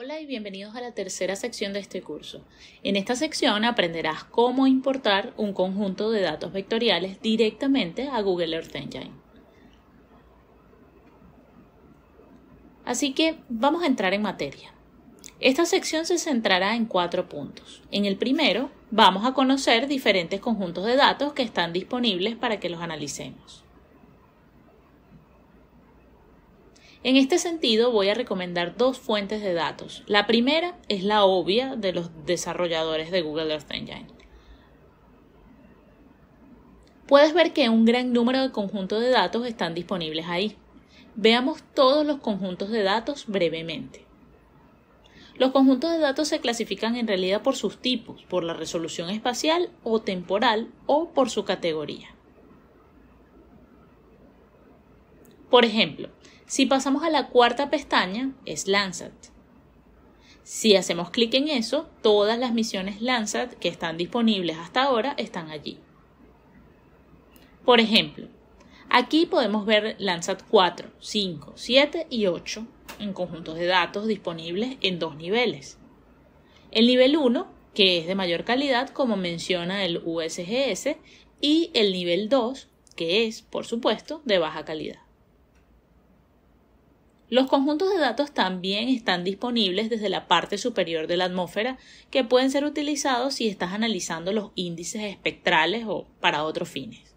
Hola y bienvenidos a la tercera sección de este curso. En esta sección aprenderás cómo importar un conjunto de datos vectoriales directamente a Google Earth Engine. Así que vamos a entrar en materia. Esta sección se centrará en cuatro puntos. En el primero, vamos a conocer diferentes conjuntos de datos que están disponibles para que los analicemos. En este sentido, voy a recomendar dos fuentes de datos. La primera es la obvia de los desarrolladores de Google Earth Engine. Puedes ver que un gran número de conjuntos de datos están disponibles ahí. Veamos todos los conjuntos de datos brevemente. Los conjuntos de datos se clasifican en realidad por sus tipos, por la resolución espacial o temporal o por su categoría. Por ejemplo, si pasamos a la cuarta pestaña, es Landsat. Si hacemos clic en eso, todas las misiones Landsat que están disponibles hasta ahora están allí. Por ejemplo, aquí podemos ver Landsat 4, 5, 7 y 8 en conjuntos de datos disponibles en dos niveles. El nivel 1, que es de mayor calidad, como menciona el USGS, y el nivel 2, que es, por supuesto, de baja calidad. Los conjuntos de datos también están disponibles desde la parte superior de la atmósfera que pueden ser utilizados si estás analizando los índices espectrales o para otros fines.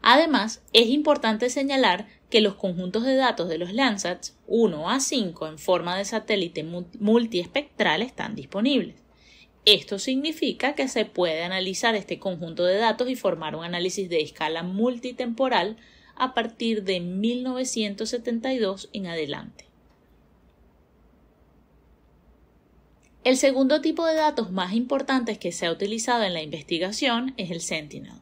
Además, es importante señalar que los conjuntos de datos de los Landsats 1 a 5 en forma de satélite multiespectral están disponibles. Esto significa que se puede analizar este conjunto de datos y formar un análisis de escala multitemporal a partir de 1972 en adelante. El segundo tipo de datos más importantes que se ha utilizado en la investigación es el Sentinel.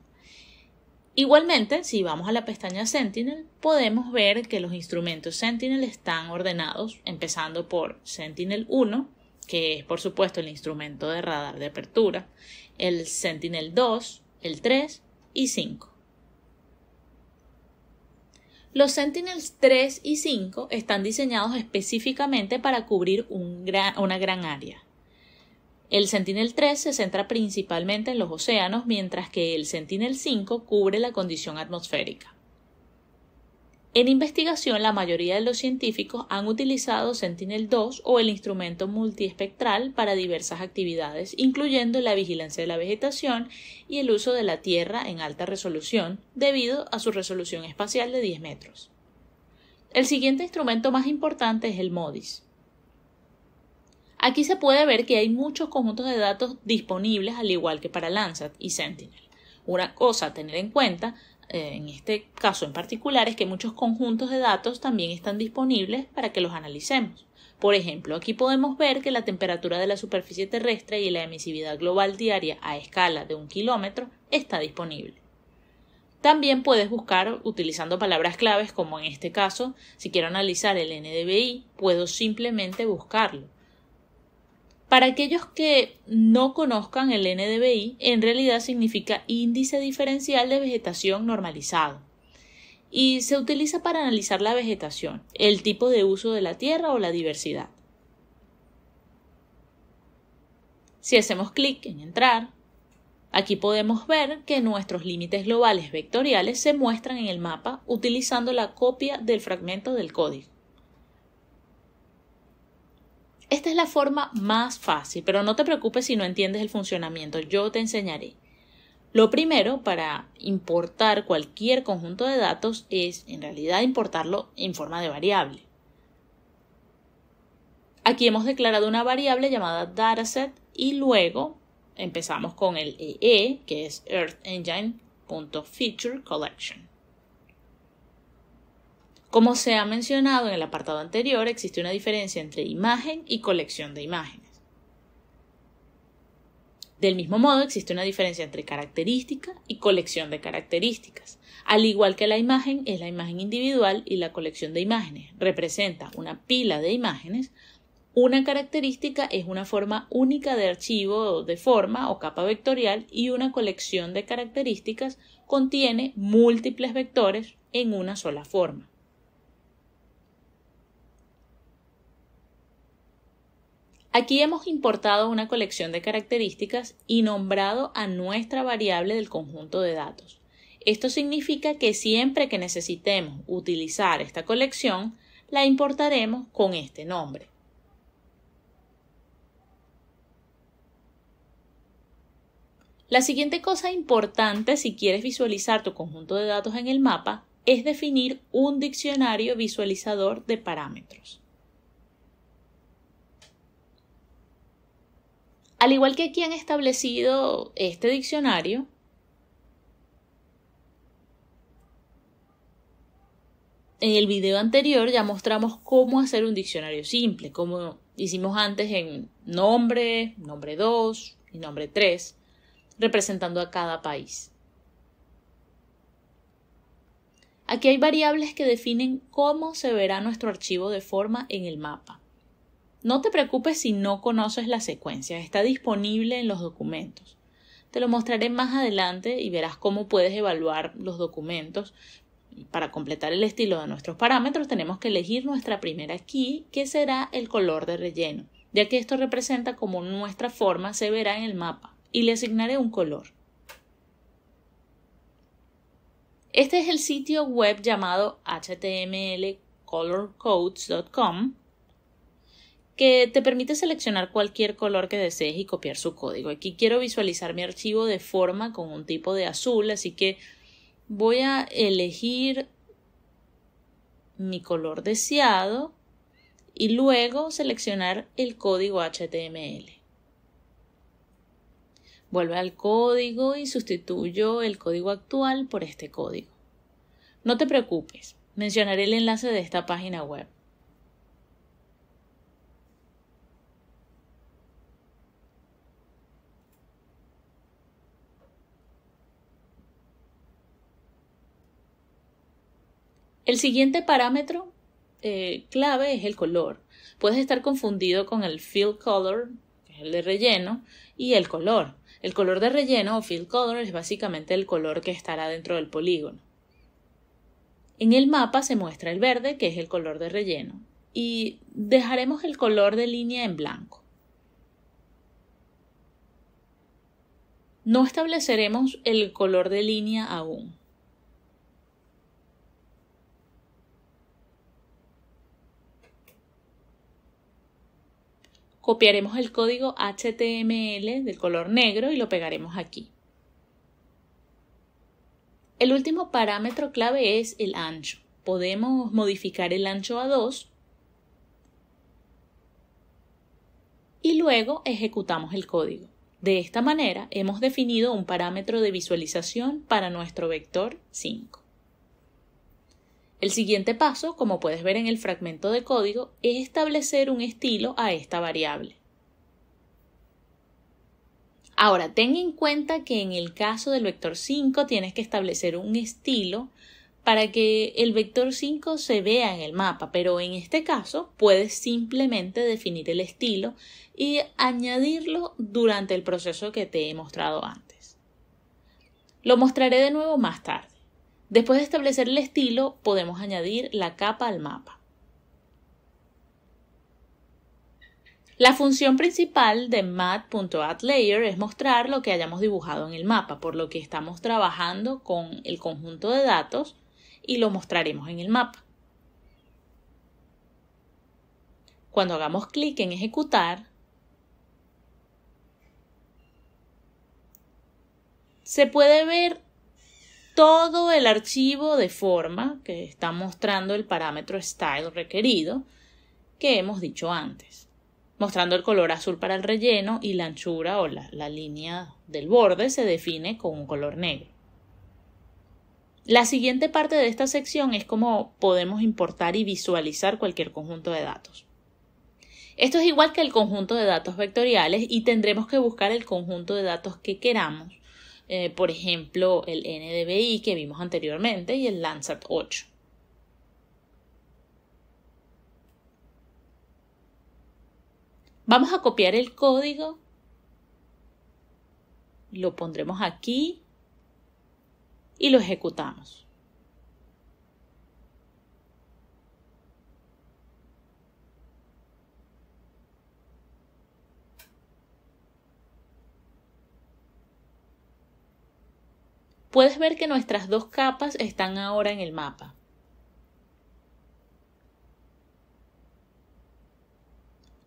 Igualmente, si vamos a la pestaña Sentinel, podemos ver que los instrumentos Sentinel están ordenados, empezando por Sentinel 1, que es por supuesto el instrumento de radar de apertura, el Sentinel 2, el 3 y 5. Los Sentinels 3 y 5 están diseñados específicamente para cubrir una gran área. El Sentinel 3 se centra principalmente en los océanos, mientras que el Sentinel 5 cubre la condición atmosférica. En investigación, la mayoría de los científicos han utilizado Sentinel-2 o el instrumento multiespectral para diversas actividades, incluyendo la vigilancia de la vegetación y el uso de la Tierra en alta resolución, debido a su resolución espacial de 10 metros. El siguiente instrumento más importante es el MODIS. Aquí se puede ver que hay muchos conjuntos de datos disponibles al igual que para Landsat y Sentinel. Una cosa a tener en cuenta en este caso en particular es que muchos conjuntos de datos también están disponibles para que los analicemos. Por ejemplo, aquí podemos ver que la temperatura de la superficie terrestre y la emisividad global diaria a escala de un kilómetro está disponible. También puedes buscar utilizando palabras claves como en este caso, si quiero analizar el NDVI, puedo simplemente buscarlo. Para aquellos que no conozcan el NDVI, en realidad significa índice diferencial de vegetación normalizado y se utiliza para analizar la vegetación, el tipo de uso de la tierra o la diversidad. Si hacemos clic en entrar, aquí podemos ver que nuestros límites globales vectoriales se muestran en el mapa utilizando la copia del fragmento del código. Esta es la forma más fácil, pero no te preocupes si no entiendes el funcionamiento, yo te enseñaré. Lo primero para importar cualquier conjunto de datos es en realidad importarlo en forma de variable. Aquí hemos declarado una variable llamada dataset y luego empezamos con el EE, que es EarthEngine.FeatureCollection. Como se ha mencionado en el apartado anterior, existe una diferencia entre imagen y colección de imágenes. Del mismo modo, existe una diferencia entre característica y colección de características. Al igual que la imagen es la imagen individual y la colección de imágenes representa una pila de imágenes, una característica es una forma única de archivo de forma o capa vectorial y una colección de características contiene múltiples vectores en una sola forma. Aquí hemos importado una colección de características y nombrado a nuestra variable del conjunto de datos. Esto significa que siempre que necesitemos utilizar esta colección, la importaremos con este nombre. La siguiente cosa importante si quieres visualizar tu conjunto de datos en el mapa es definir un diccionario visualizador de parámetros. Al igual que aquí han establecido este diccionario, en el video anterior ya mostramos cómo hacer un diccionario simple, como hicimos antes en nombre, nombre 2 y nombre 3, representando a cada país. Aquí hay variables que definen cómo se verá nuestro archivo de forma en el mapa. No te preocupes si no conoces la secuencia, está disponible en los documentos. Te lo mostraré más adelante y verás cómo puedes evaluar los documentos. Para completar el estilo de nuestros parámetros tenemos que elegir nuestra primera key, que será el color de relleno, ya que esto representa cómo nuestra forma se verá en el mapa, y le asignaré un color. Este es el sitio web llamado htmlcolorcodes.com que te permite seleccionar cualquier color que desees y copiar su código. Aquí quiero visualizar mi archivo de forma con un tipo de azul, así que voy a elegir mi color deseado y luego seleccionar el código HTML. Vuelve al código y sustituyo el código actual por este código. No te preocupes, mencionaré el enlace de esta página web. El siguiente parámetro eh, clave es el color. Puedes estar confundido con el fill color, que es el de relleno, y el color. El color de relleno o fill color es básicamente el color que estará dentro del polígono. En el mapa se muestra el verde, que es el color de relleno, y dejaremos el color de línea en blanco. No estableceremos el color de línea aún. Copiaremos el código HTML del color negro y lo pegaremos aquí. El último parámetro clave es el ancho. Podemos modificar el ancho a 2 y luego ejecutamos el código. De esta manera hemos definido un parámetro de visualización para nuestro vector 5. El siguiente paso, como puedes ver en el fragmento de código, es establecer un estilo a esta variable. Ahora, ten en cuenta que en el caso del vector 5 tienes que establecer un estilo para que el vector 5 se vea en el mapa, pero en este caso puedes simplemente definir el estilo y añadirlo durante el proceso que te he mostrado antes. Lo mostraré de nuevo más tarde. Después de establecer el estilo, podemos añadir la capa al mapa. La función principal de mat.addLayer es mostrar lo que hayamos dibujado en el mapa, por lo que estamos trabajando con el conjunto de datos y lo mostraremos en el mapa. Cuando hagamos clic en ejecutar, se puede ver todo el archivo de forma que está mostrando el parámetro style requerido que hemos dicho antes, mostrando el color azul para el relleno y la anchura o la, la línea del borde se define con un color negro. La siguiente parte de esta sección es cómo podemos importar y visualizar cualquier conjunto de datos. Esto es igual que el conjunto de datos vectoriales y tendremos que buscar el conjunto de datos que queramos eh, por ejemplo, el NDVI que vimos anteriormente y el Landsat 8. Vamos a copiar el código, lo pondremos aquí y lo ejecutamos. Puedes ver que nuestras dos capas están ahora en el mapa.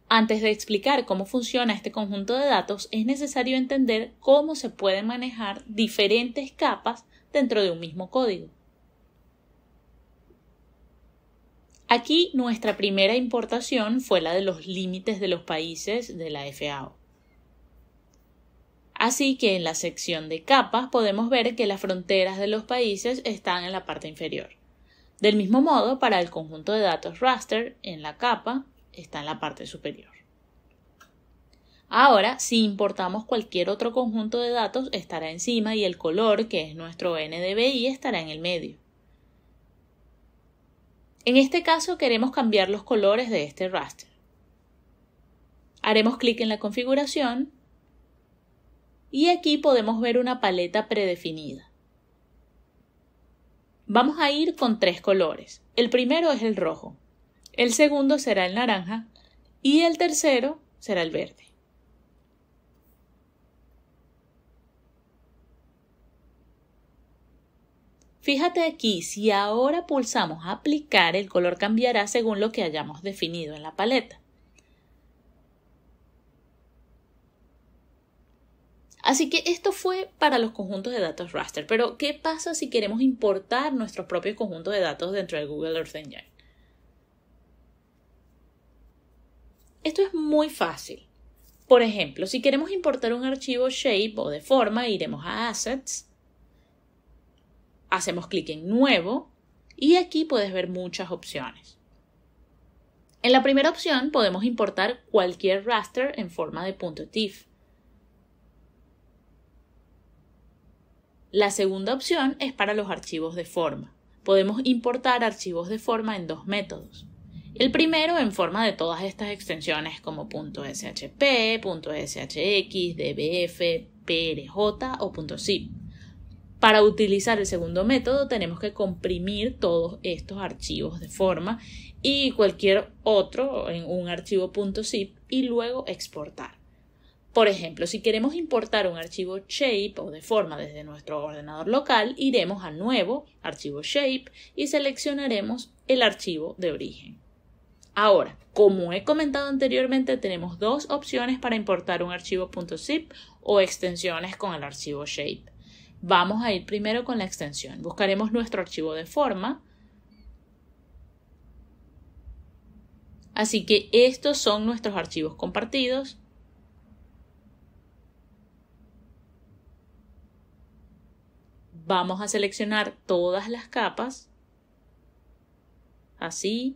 Antes de explicar cómo funciona este conjunto de datos, es necesario entender cómo se pueden manejar diferentes capas dentro de un mismo código. Aquí nuestra primera importación fue la de los límites de los países de la FAO. Así que en la sección de capas podemos ver que las fronteras de los países están en la parte inferior. Del mismo modo, para el conjunto de datos raster, en la capa está en la parte superior. Ahora, si importamos cualquier otro conjunto de datos, estará encima y el color, que es nuestro NDBI, estará en el medio. En este caso queremos cambiar los colores de este raster. Haremos clic en la configuración y aquí podemos ver una paleta predefinida. Vamos a ir con tres colores. El primero es el rojo, el segundo será el naranja y el tercero será el verde. Fíjate aquí, si ahora pulsamos aplicar, el color cambiará según lo que hayamos definido en la paleta. Así que esto fue para los conjuntos de datos raster. Pero, ¿qué pasa si queremos importar nuestros propios conjuntos de datos dentro de Google Earth Engine? Esto es muy fácil. Por ejemplo, si queremos importar un archivo shape o de forma, iremos a Assets, hacemos clic en Nuevo y aquí puedes ver muchas opciones. En la primera opción podemos importar cualquier raster en forma de .tif. La segunda opción es para los archivos de forma. Podemos importar archivos de forma en dos métodos. El primero en forma de todas estas extensiones como .shp, .shx, dbf, prj o .zip. Para utilizar el segundo método tenemos que comprimir todos estos archivos de forma y cualquier otro en un archivo .zip y luego exportar. Por ejemplo, si queremos importar un archivo shape o de forma desde nuestro ordenador local, iremos a Nuevo, Archivo Shape y seleccionaremos el archivo de origen. Ahora, como he comentado anteriormente, tenemos dos opciones para importar un archivo .zip o extensiones con el archivo shape. Vamos a ir primero con la extensión. Buscaremos nuestro archivo de forma. Así que estos son nuestros archivos compartidos. Vamos a seleccionar todas las capas. Así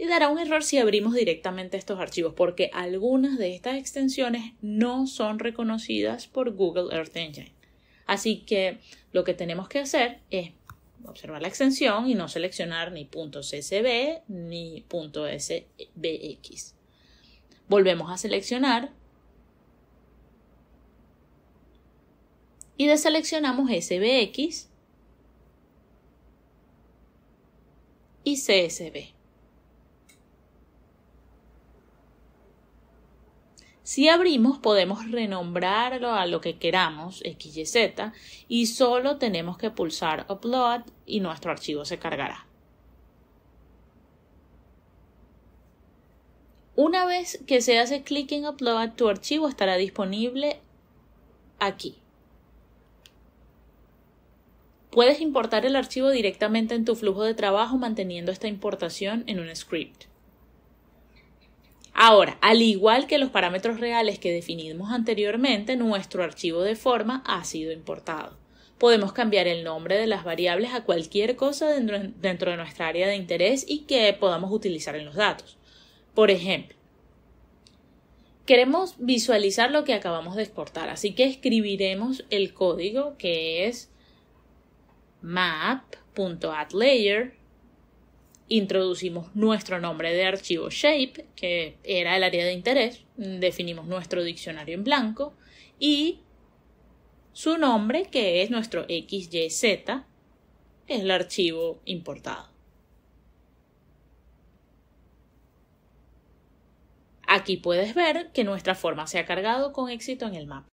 y dará un error si abrimos directamente estos archivos porque algunas de estas extensiones no son reconocidas por Google Earth Engine. Así que lo que tenemos que hacer es observar la extensión y no seleccionar ni .csv ni .sbx. Volvemos a seleccionar y deseleccionamos SBX y CSV. Si abrimos podemos renombrarlo a lo que queramos, XYZ, y solo tenemos que pulsar Upload y nuestro archivo se cargará. Una vez que se hace clic en Upload, tu archivo estará disponible aquí. Puedes importar el archivo directamente en tu flujo de trabajo manteniendo esta importación en un script. Ahora, al igual que los parámetros reales que definimos anteriormente, nuestro archivo de forma ha sido importado. Podemos cambiar el nombre de las variables a cualquier cosa dentro, de nuestra área de interés y que podamos utilizar en los datos. Por ejemplo, queremos visualizar lo que acabamos de exportar, así que escribiremos el código que es map.addLayer introducimos nuestro nombre de archivo shape, que era el área de interés, definimos nuestro diccionario en blanco y su nombre, que es nuestro XYZ, es el archivo importado. Aquí puedes ver que nuestra forma se ha cargado con éxito en el mapa.